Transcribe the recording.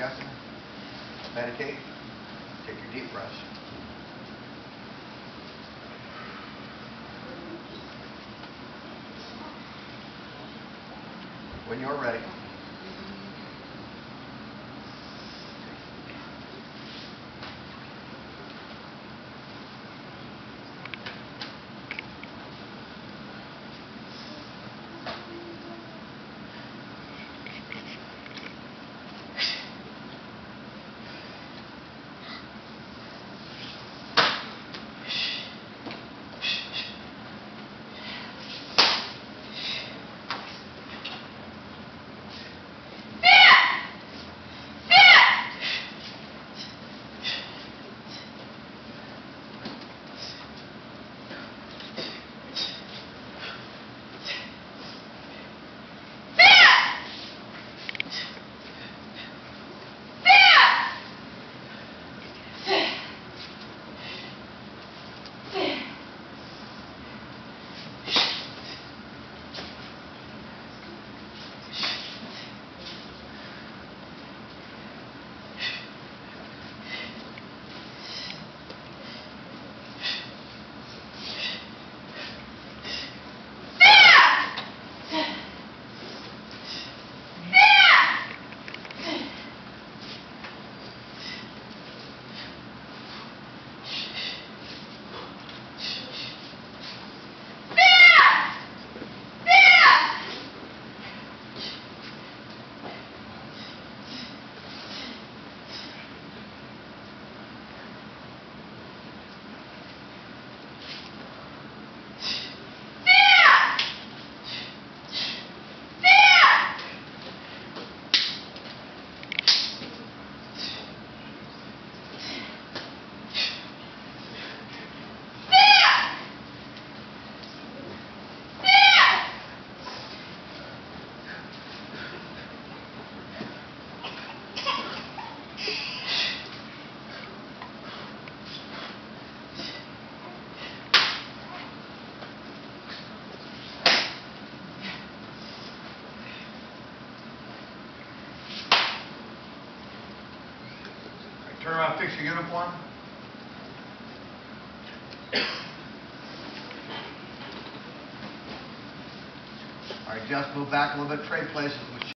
Justin. Meditate. Take your deep breaths. When you're ready. Fix your uniform. All right, just move back a little bit, trade places